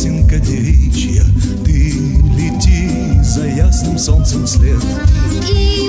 песенка девичья Ты лети за ясным солнцем след. И